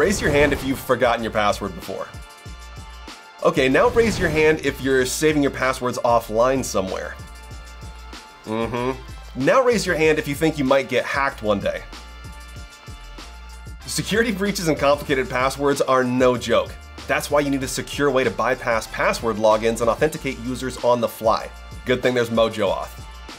raise your hand if you've forgotten your password before. Okay, now raise your hand if you're saving your passwords offline somewhere. Mm-hmm. Now raise your hand if you think you might get hacked one day. Security breaches and complicated passwords are no joke. That's why you need a secure way to bypass password logins and authenticate users on the fly. Good thing there's MojoAuth.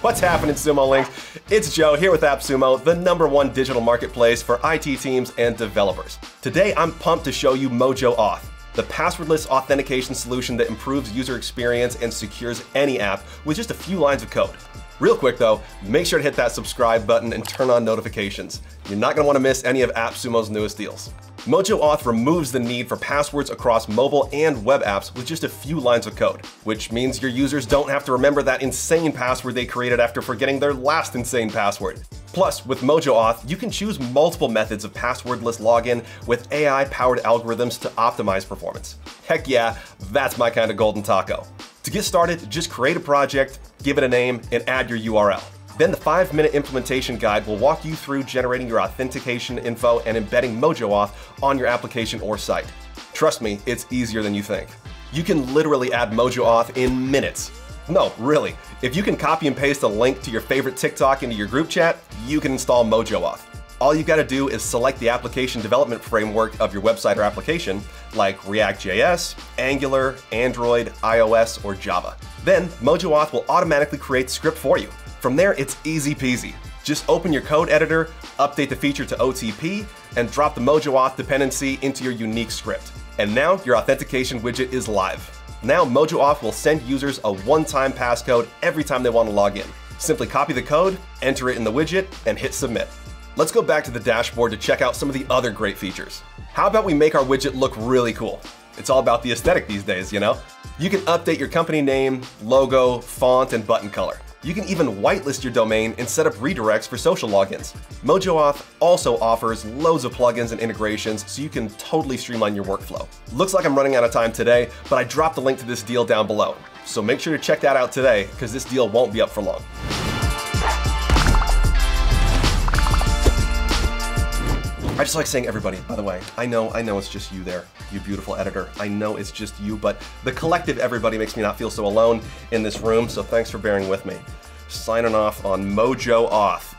What's happening, Sumo Link? It's Joe here with AppSumo, the number one digital marketplace for IT teams and developers. Today, I'm pumped to show you Mojo Auth, the passwordless authentication solution that improves user experience and secures any app with just a few lines of code. Real quick though, make sure to hit that subscribe button and turn on notifications. You're not going to want to miss any of AppSumo's newest deals. MojoAuth removes the need for passwords across mobile and web apps with just a few lines of code, which means your users don't have to remember that insane password they created after forgetting their last insane password. Plus, with MojoAuth, you can choose multiple methods of passwordless login with AI-powered algorithms to optimize performance. Heck yeah, that's my kind of golden taco. To get started, just create a project, give it a name, and add your URL. Then the 5-minute implementation guide will walk you through generating your authentication info and embedding MojoAuth on your application or site. Trust me, it's easier than you think. You can literally add MojoAuth in minutes. No, really. If you can copy and paste a link to your favorite TikTok into your group chat, you can install MojoAuth. All you gotta do is select the application development framework of your website or application, like React.js, Angular, Android, iOS, or Java. Then, MojoAuth will automatically create script for you. From there, it's easy peasy. Just open your code editor, update the feature to OTP, and drop the Mojo MojoAuth dependency into your unique script. And now your authentication widget is live. Now Mojo MojoAuth will send users a one-time passcode every time they want to log in. Simply copy the code, enter it in the widget, and hit submit. Let's go back to the dashboard to check out some of the other great features. How about we make our widget look really cool? It's all about the aesthetic these days, you know? You can update your company name, logo, font, and button color. You can even whitelist your domain and set up redirects for social logins. MojoAuth also offers loads of plugins and integrations so you can totally streamline your workflow. Looks like I'm running out of time today, but I dropped the link to this deal down below. So make sure to check that out today because this deal won't be up for long. I just like saying everybody, by the way. I know, I know it's just you there, you beautiful editor. I know it's just you, but the collective everybody makes me not feel so alone in this room, so thanks for bearing with me. Signing off on MojoAuth.